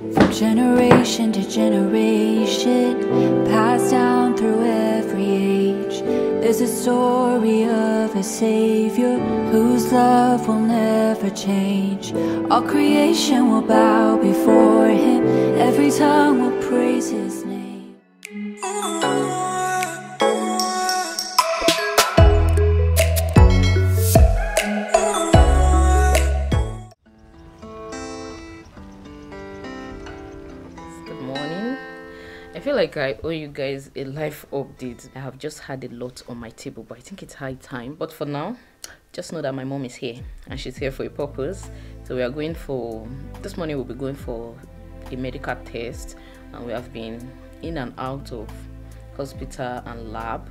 From generation to generation, passed down through every age. There's a story of a savior whose love will never change. All creation will bow before him, every tongue will praise his name. Like I owe you guys a life update. I have just had a lot on my table, but I think it's high time. But for now, just know that my mom is here and she's here for a purpose. So we are going for this morning. We'll be going for a medical test, and we have been in and out of hospital and lab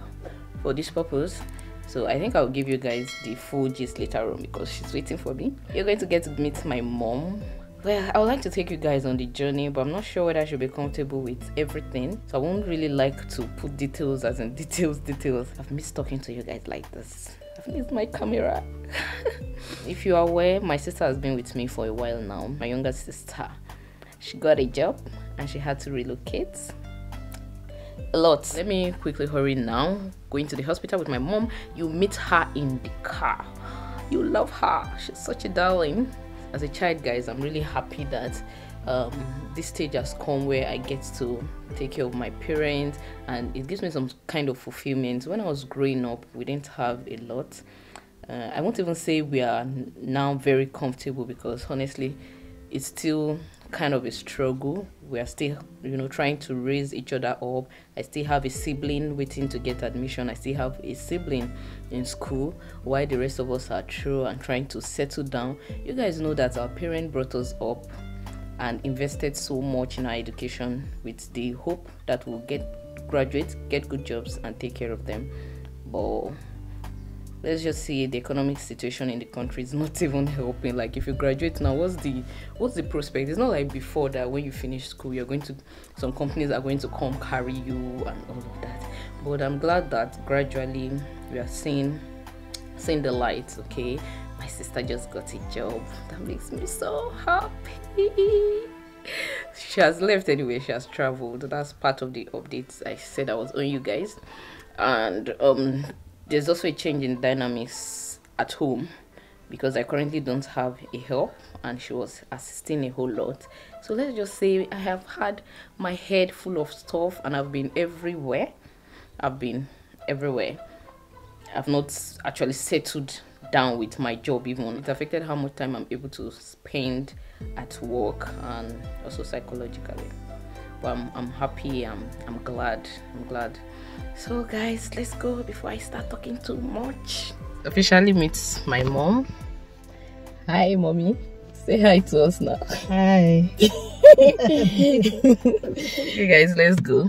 for this purpose. So I think I'll give you guys the full gist later on because she's waiting for me. You're going to get to meet my mom. Well, I would like to take you guys on the journey, but I'm not sure whether I should be comfortable with everything. So I won't really like to put details as in details, details. I've missed talking to you guys like this. I've missed my camera. if you are aware, my sister has been with me for a while now. My younger sister. She got a job and she had to relocate a lot. Let me quickly hurry now. Going to the hospital with my mom. You meet her in the car. You love her. She's such a darling. As a child, guys, I'm really happy that um, this stage has come where I get to take care of my parents and it gives me some kind of fulfillment. When I was growing up, we didn't have a lot. Uh, I won't even say we are now very comfortable because honestly, it's still kind of a struggle. We are still, you know, trying to raise each other up. I still have a sibling waiting to get admission. I still have a sibling in school while the rest of us are through and trying to settle down. You guys know that our parents brought us up and invested so much in our education with the hope that we'll get graduate, get good jobs and take care of them. But let's just see the economic situation in the country is not even helping. Like if you graduate now what's the what's the prospect? It's not like before that when you finish school you're going to some companies are going to come carry you and all of that. But i'm glad that gradually we are seeing seeing the light okay? My sister just got a job. That makes me so happy. She has left anyway. She has traveled. That's part of the updates i said i was on you guys. And um there's also a change in dynamics at home because I currently don't have a help and she was assisting a whole lot. So let's just say I have had my head full of stuff and I've been everywhere. I've been everywhere. I've not actually settled down with my job even. It affected how much time I'm able to spend at work and also psychologically. But I'm, I'm happy, I'm, I'm glad, I'm glad. So guys, let's go before I start talking too much. Officially meet my mom. Hi mommy. Say hi to us now. Hi. Okay guys, let's go.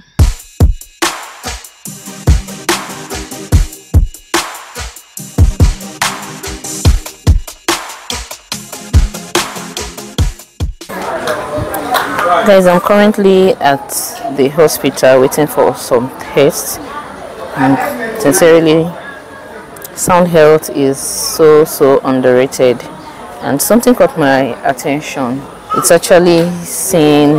Guys, I'm currently at the hospital waiting for some tests. And sincerely, sound health is so so underrated. And something caught my attention. It's actually seeing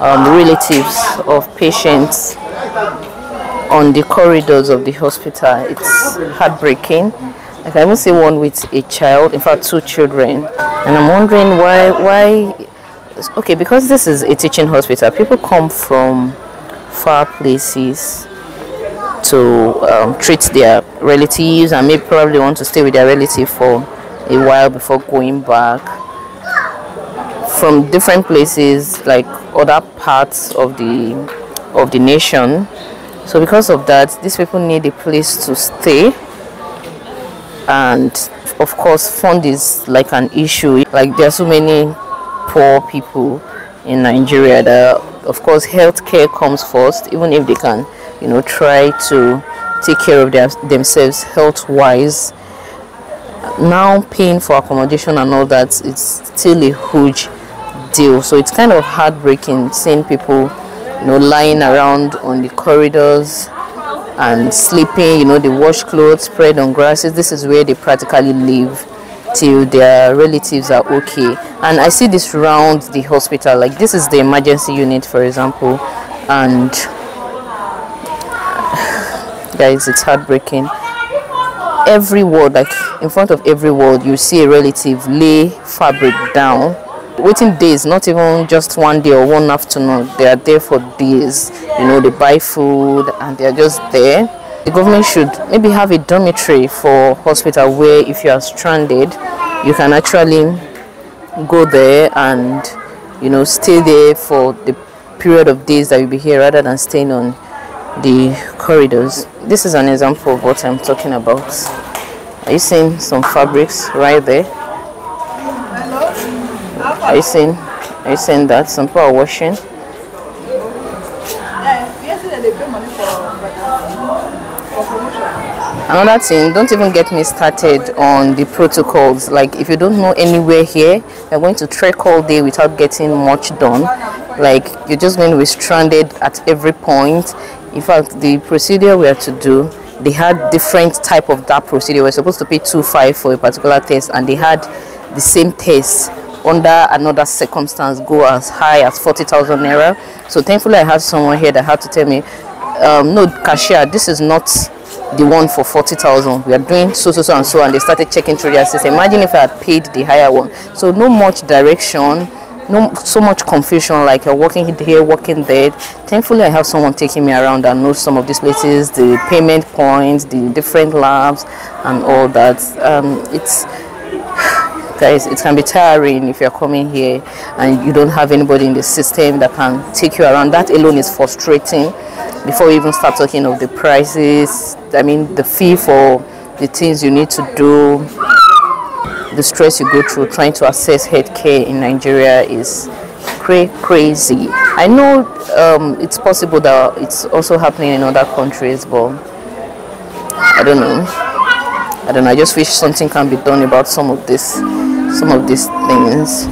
um, relatives of patients on the corridors of the hospital. It's heartbreaking. I can even see one with a child, in fact, two children. And I'm wondering why why okay because this is a teaching hospital people come from far places to um, treat their relatives and maybe probably want to stay with their relative for a while before going back from different places like other parts of the of the nation. So because of that these people need a place to stay. And of course fund is like an issue. Like there are so many poor people in Nigeria that of course healthcare comes first even if they can you know try to take care of themselves health wise now paying for accommodation and all that it's still a huge deal. So it's kind of heartbreaking seeing people you know lying around on the corridors and sleeping you know they wash clothes spread on grasses. This is where they practically live till their relatives are okay. And I see this round the hospital, like this is the emergency unit, for example, and guys, it's heartbreaking. Every ward, like in front of every ward, you see a relative lay fabric down. Waiting days not even just one day or one afternoon they are there for days. You know they buy food and they're just there. The government should maybe have a dormitory for hospital where if you are stranded you can actually go there and you know stay there for the period of days that you'll be here rather than staying on the corridors this is an example of what i'm talking about are you seeing some fabrics right there are you seeing? Are you seeing that? Some people are washing. Another thing, don't even get me started on the protocols. Like, if you don't know anywhere here, you're going to trek all day without getting much done. Like, you're just going to be stranded at every point. In fact, the procedure we had to do, they had different type of that procedure. We we're supposed to pay two five for a particular test, and they had the same test under another circumstance go as high as 40,000 naira. So thankfully I had someone here that had to tell me, um, no cashier, this is not the one for 40,000. We are doing so, so, so, and so. And they started checking through their system. Imagine if I had paid the higher one. So no much direction, no so much confusion like you're walking here, walking there. Thankfully, I have someone taking me around and knows some of these places, the payment points, the different labs, and all that. Um, it's guys it can be tiring if you're coming here and you don't have anybody in the system that can take you around that alone is frustrating before we even start talking of the prices i mean the fee for the things you need to do the stress you go through trying to access healthcare in nigeria is cra- crazy i know um, it's possible that it's also happening in other countries but i don't know I don't know. I just wish something can be done about some of this, some of these things.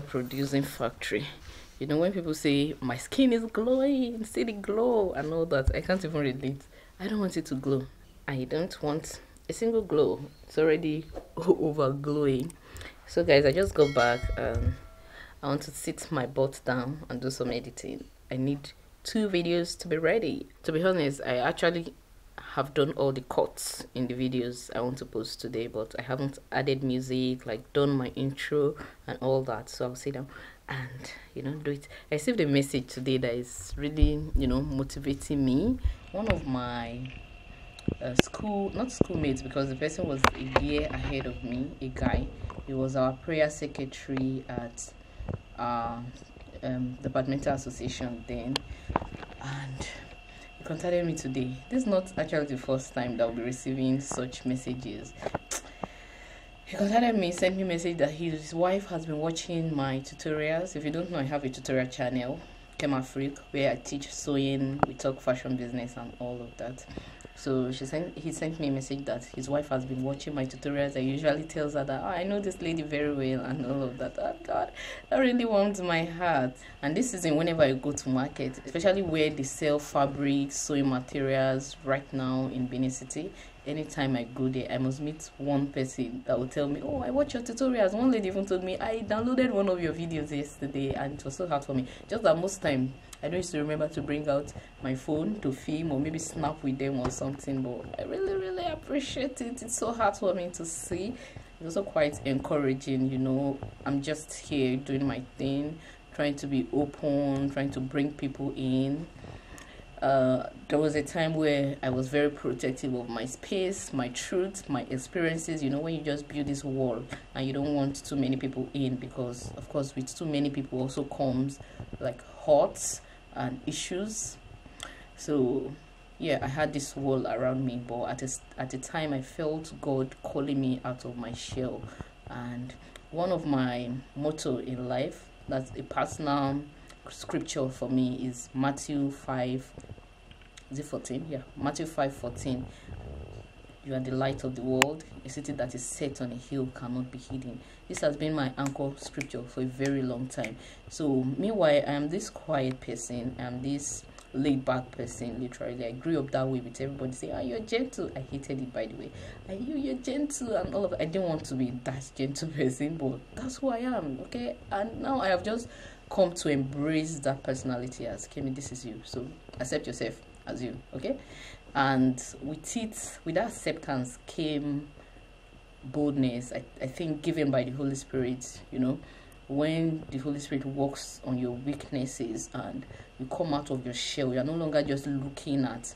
Producing factory. You know when people say my skin is glowing see the glow and all that i can't even relate. I don't want it to glow. I don't want a single glow. It's already over glowing so guys i just got back um i want to sit my butt down and do some editing. I need two videos to be ready. To be honest i actually have done all the cuts in the videos I want to post today but I haven't added music like done my intro and all that. So I'll sit down and you know do it. I received a message today that is really you know motivating me. One of my uh, school not schoolmates because the person was a year ahead of me a guy. He was our prayer secretary at uh, um, the badminton association then. And contacted me today. This is not actually the first time that I'll be receiving such messages. He contacted me, sent me a message that his wife has been watching my tutorials. If you don't know, I have a tutorial channel, Kema Freak, where I teach sewing, we talk fashion business and all of that. So she sent he sent me a message that his wife has been watching my tutorials I usually tells her that oh, I know this lady very well and all of that. Oh God, that really warms my heart. And this is whenever I go to market, especially where they sell fabric, sewing materials right now in Benin City anytime I go there, I must meet one person that will tell me, Oh, I watch your tutorials. One lady even told me, I downloaded one of your videos yesterday and it was so hard for me. Just that most time I don't used to remember to bring out my phone to film or maybe snap with them or something, but I really, really appreciate it. It's so heartwarming to see. It's also quite encouraging, you know. I'm just here doing my thing, trying to be open, trying to bring people in. Uh, there was a time where I was very protective of my space, my truth, my experiences. You know, when you just build this wall and you don't want too many people in, because of course, with too many people also comes like hurts and issues. So yeah, I had this wall around me, but at a, at the time I felt God calling me out of my shell. And one of my motto in life, that's a personal scripture for me, is Matthew 5, is it 14? Yeah, Matthew 5 14. You are the light of the world. A city that is set on a hill cannot be hidden. This has been my anchor scripture for a very long time. So, meanwhile, I am this quiet person. I am this laid back person literally i grew up that way with everybody saying oh ah, you're gentle i hated it by the way are you you're gentle and all of i didn't want to be that gentle person but that's who i am okay and now i have just come to embrace that personality as Kemi, this is you so accept yourself as you okay and with it with that acceptance came boldness I, I think given by the holy spirit you know when the Holy Spirit works on your weaknesses and you come out of your shell, you are no longer just looking at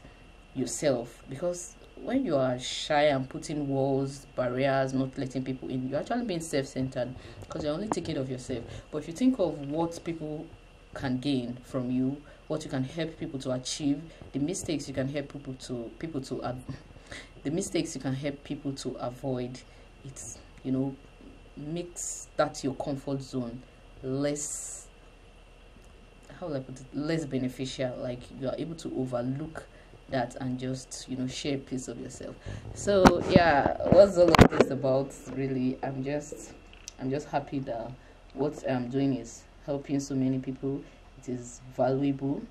yourself because when you are shy and putting walls, barriers, not letting people in, you're actually being self centered because you're only thinking of yourself. But if you think of what people can gain from you, what you can help people to achieve, the mistakes you can help people to people to the mistakes you can help people to avoid, it's you know makes that your comfort zone less how will I put it less beneficial. Like you are able to overlook that and just you know share a piece of yourself. So yeah what's all of this about really? I'm just i'm just happy that what i'm doing is helping so many people it is valuable.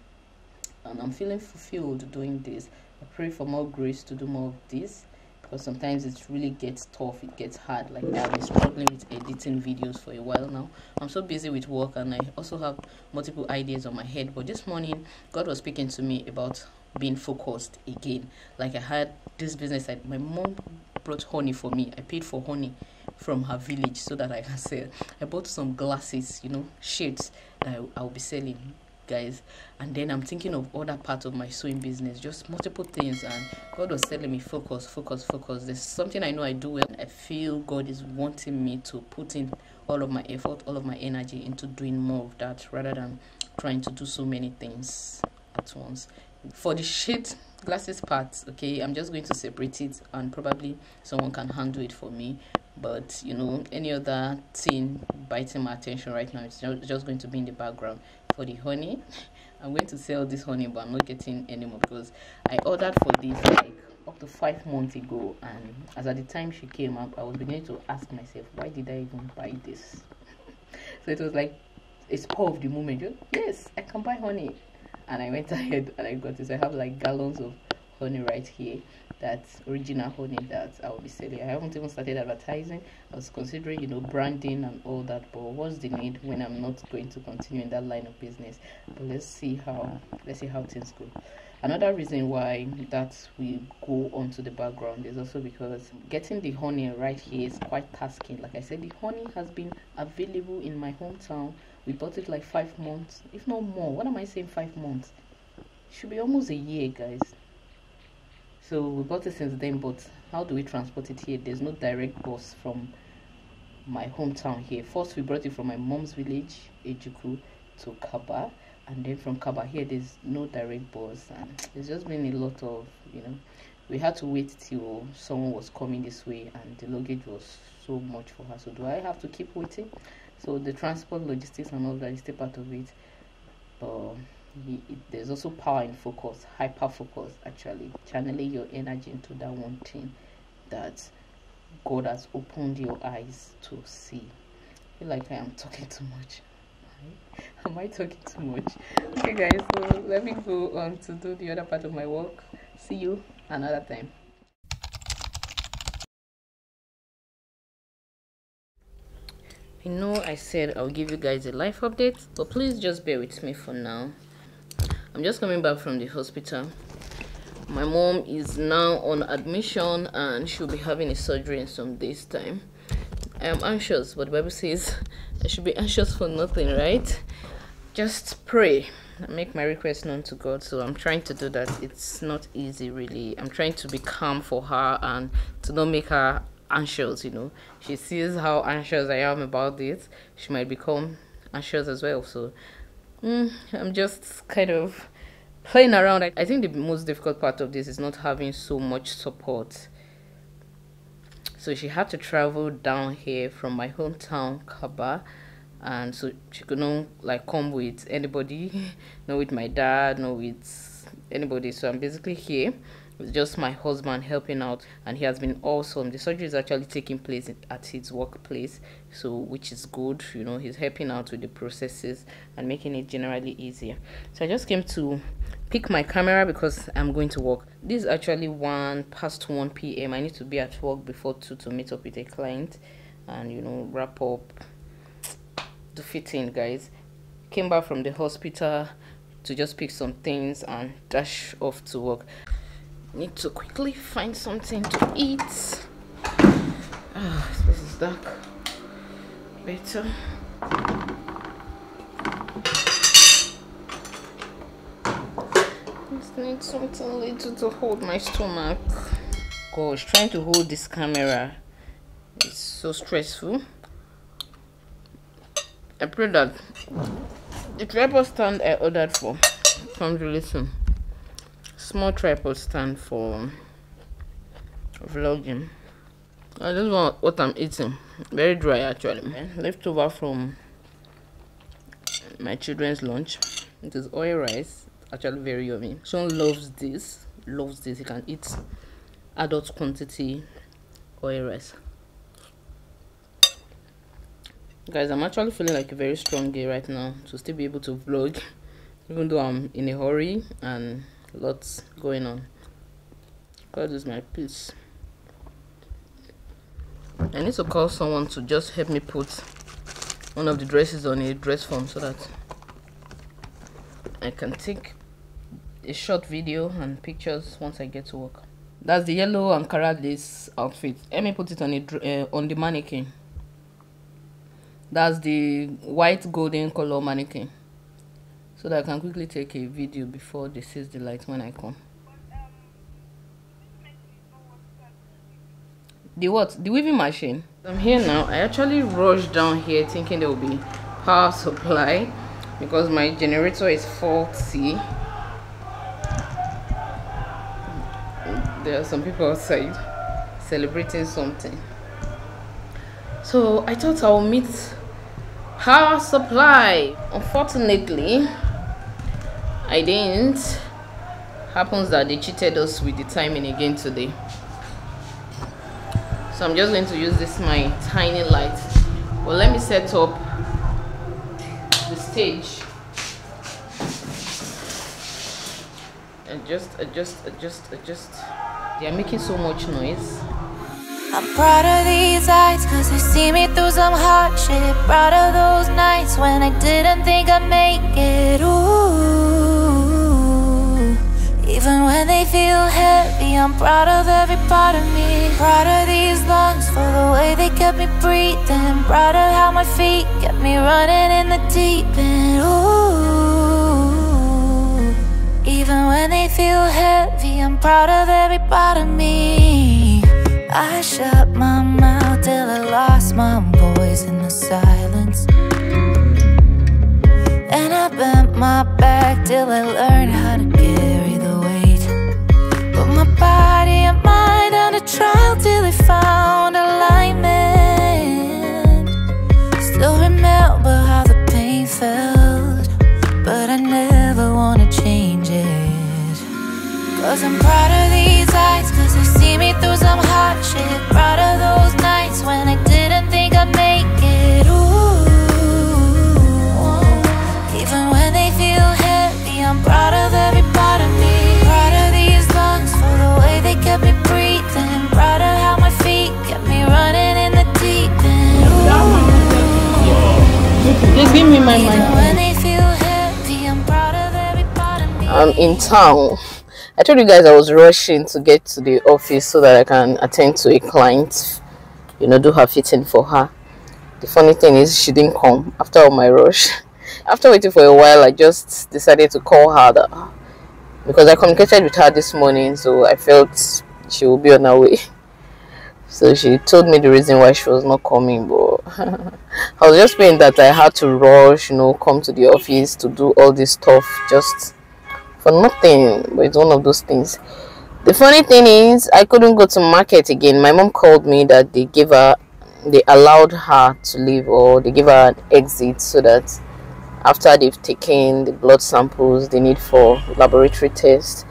And i'm feeling fulfilled doing this. I pray for more grace to do more of this because sometimes it really gets tough. It gets hard. Like i've been struggling with editing videos for a while now. I'm so busy with work and i also have multiple ideas on my head. But this morning god was speaking to me about being focused again. Like i had this business that my mom brought honey for me. I paid for honey from her village so that i can sell i bought some glasses you know shades that I, i'll be selling guys. And then i'm thinking of other parts of my sewing business just multiple things. And god was telling me focus focus focus. There's something i know i do well. I feel god is wanting me to put in all of my effort all of my energy into doing more of that rather than trying to do so many things at once. For the shade glasses part okay i'm just going to separate it and probably someone can handle it for me but you know any other thing biting my attention right now it's just going to be in the background for the honey. I'm going to sell this honey but i'm not getting anymore because i ordered for this like up to five months ago. And as at the time she came up i was beginning to ask myself why did i even buy this? So it was like a spur of the moment. Yes i can buy honey. And i went ahead and i got this. I have like gallons of honey right here that's original honey that I will be selling. I haven't even started advertising. I was considering, you know, branding and all that, but what's the need when I'm not going to continue in that line of business? But let's see how let's see how things go. Another reason why that we go onto the background is also because getting the honey right here is quite tasking. Like I said, the honey has been available in my hometown. We bought it like five months, if not more. What am I saying? Five months? should be almost a year, guys so we bought it since then but how do we transport it here? There's no direct bus from my hometown here. First we brought it from my mom's village ejuku to Kabba. And then from Kabba here there's no direct bus. And it's just been a lot of you know we had to wait till someone was coming this way and the luggage was so much for her. So do i have to keep waiting? So the transport logistics and all that is still part of it. But there's also power in focus, hyper focus, actually, channeling your energy into that one thing that God has opened your eyes to see. I feel like I am talking too much. Am I talking too much? Okay, guys, so let me go on to do the other part of my work. See you another time. I know I said I'll give you guys a life update, but please just bear with me for now. I'm just coming back from the hospital. My mom is now on admission and she'll be having a surgery in some days' time. I am anxious, but the Bible says I should be anxious for nothing, right? Just pray and make my request known to God. So I'm trying to do that. It's not easy, really. I'm trying to be calm for her and to not make her anxious, you know. She sees how anxious I am about this. She might become anxious as well. So mm, I'm just kind of playing around. I think the most difficult part of this is not having so much support. So she had to travel down here from my hometown, Kabba, and so she could not like come with anybody, not with my dad, not with anybody. So I'm basically here with just my husband helping out and he has been awesome. The surgery is actually taking place at his workplace so which is good you know he's helping out with the processes and making it generally easier so i just came to pick my camera because i'm going to work. This is actually one past 1 p.m i need to be at work before 2 to meet up with a client and you know wrap up the fitting guys. Came back from the hospital to just pick some things and dash off to work need to quickly find something to eat. Oh, this is dark. Better. Just need something little to hold my stomach. Gosh trying to hold this camera is so stressful. I pray that the tripod stand I ordered for comes really soon small tripod stand for vlogging. I just want what I'm eating. Very dry actually man. leftover from my children's lunch. It is oil rice actually very yummy. Sean loves this loves this. He can eat adult quantity oil rice. Guys i'm actually feeling like a very strong day right now to still be able to vlog even though i'm in a hurry and lots going on. God is my peace. I need to call someone to just help me put one of the dresses on a dress form so that i can take a short video and pictures once i get to work. That's the yellow ankara lace outfit. Let me put it on a uh, on the mannequin. That's the white golden color mannequin so that I can quickly take a video before they sees the light when I come. The what? The weaving machine. I'm here now. I actually rushed down here thinking there will be power supply because my generator is faulty. There are some people outside celebrating something. So I thought I'll meet power supply. Unfortunately, I didn't. Happens that they cheated us with the timing again today. So I'm just going to use this my tiny light. Well, let me set up the stage. Adjust, adjust, adjust, adjust. They are making so much noise. I'm proud of these eyes cause they see me through some hardship Proud of those nights when I didn't think I'd make it Ooh even when they feel heavy, I'm proud of every part of me. Proud of these lungs for the way they kept me breathing. Proud of how my feet kept me running in the deep end. Ooh. Even when they feel heavy, I'm proud of every part of me. I shut my mouth till I lost my voice in the silence. And I bent my back till I learned how to my body and mind a trial till it found alignment. Still remember how the pain felt, but I never wanna change it. Cause I'm proud of these eyes, cause they see me through some hardship. Proud of those nights when I didn't think I'd make it. Ooh. Even when they feel heavy, I'm proud of I'm in town. I told you guys I was rushing to get to the office so that I can attend to a client, you know, do her fitting for her. The funny thing is, she didn't come after all my rush. After waiting for a while, I just decided to call her that because I communicated with her this morning, so I felt she would be on her way. So she told me the reason why she was not coming, but I was just saying that I had to rush, you know, come to the office to do all this stuff just for nothing. But it's one of those things. The funny thing is, I couldn't go to market again. My mom called me that they gave her, they allowed her to leave or they gave her an exit so that after they've taken the blood samples they need for laboratory tests,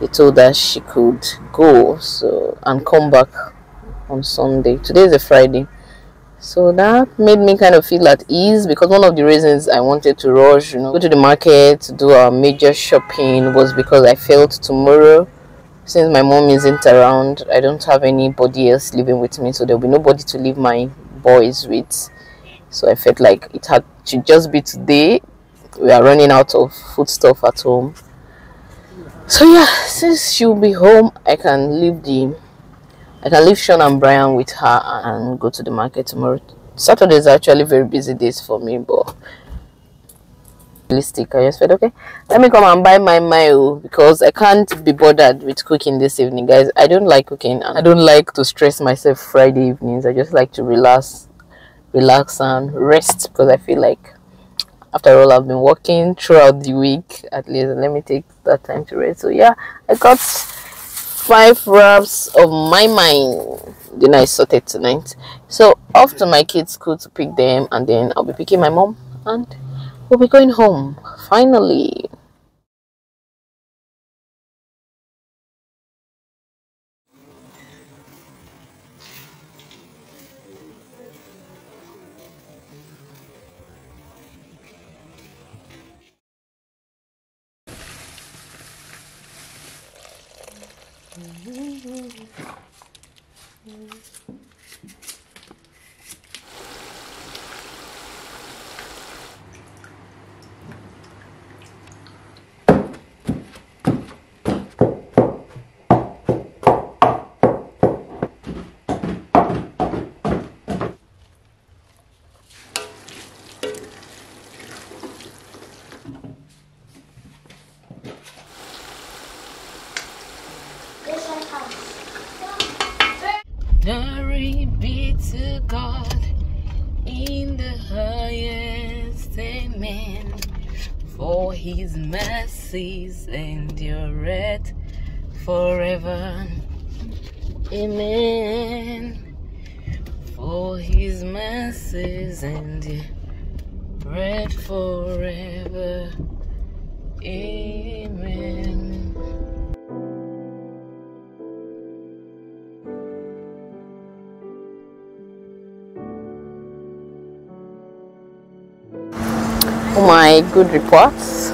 they told her she could go so and come back on Sunday. Today is a Friday. So that made me kind of feel at ease because one of the reasons I wanted to rush, you know, go to the market to do our major shopping was because I felt tomorrow, since my mom isn't around, I don't have anybody else living with me, so there'll be nobody to leave my boys with. So I felt like it had to just be today. We are running out of food stuff at home. So yeah, since she'll be home, I can leave the I can leave Sean and Brian with her and go to the market tomorrow. Saturdays are actually very busy days for me, but realistic. I just said, okay, let me come and buy my mayo oh, because I can't be bothered with cooking this evening, guys. I don't like cooking. I don't like to stress myself Friday evenings. I just like to relax, relax and rest because I feel like after all I've been working throughout the week at least let me take that time to rest so yeah I got five wraps of my mind. Dinner is sorted tonight. So off to my kids school to pick them and then i'll be picking my mom and we'll be going home finally Amen. For his mercies endureth forever, amen. For his mercies endureth forever, amen. My good reports.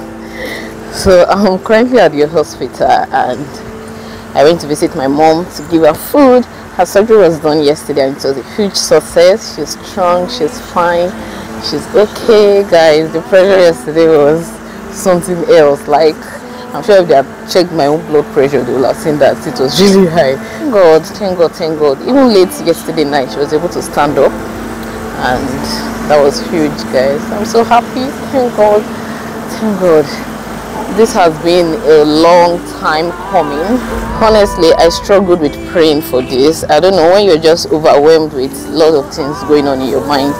So I'm currently at the hospital and I went to visit my mom to give her food. Her surgery was done yesterday and it was a huge success. She's strong, she's fine, she's okay guys. The pressure yesterday was something else like I'm sure if they had checked my own blood pressure they would have seen that it was really high. Thank God, thank God, thank God. Even late yesterday night she was able to stand up and that was huge guys. I'm so happy. Thank god. Thank god. This has been a long time coming. Honestly i struggled with praying for this. I don't know when you're just overwhelmed with a lot of things going on in your mind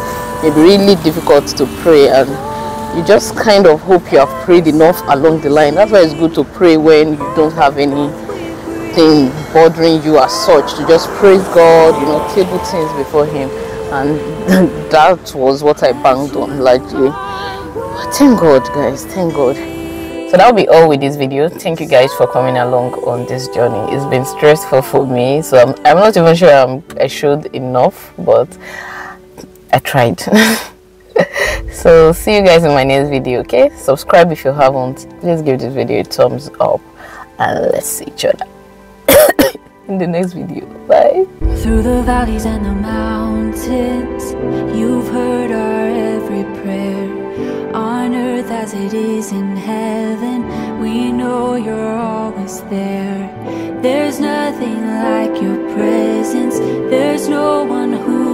it really difficult to pray and you just kind of hope you have prayed enough along the line. That's why it's good to pray when you don't have anything bothering you as such. To just praise god you know table things before him and that was what I banged on largely. Thank God, guys. Thank God. So that'll be all with this video. Thank you guys for coming along on this journey. It's been stressful for me, so I'm, I'm not even sure I'm, I showed enough, but I tried. so see you guys in my next video, okay? Subscribe if you haven't. Please give this video a thumbs up and let's see each other in the next video. Bye. Through the valleys and the mountains, you've heard our every prayer. On earth as it is in heaven, we know you're always there. There's nothing like your presence, there's no one who